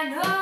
and hope.